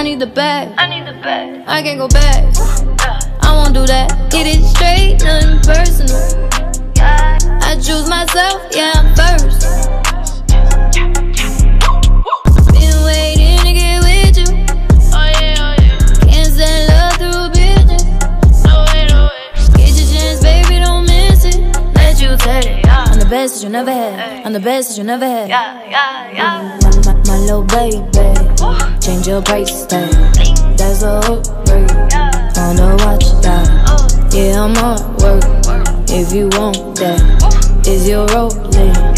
I need the bag. I need the bag. I can't go back. I won't do that. Get it straight, nothing personal. I choose myself, yeah, I'm first. Been waiting to get with you. Oh yeah, oh yeah. Can't send love through bitches. No way, no way. Get your chance, baby, don't miss it. Let you take it. I'm the best that you never had. I'm the best that you never had. yeah, yeah, yeah. My, my, my little baby, change your price tag. That's a hook. On the watch that. Yeah, I'm on work. If you want that, is your rolling?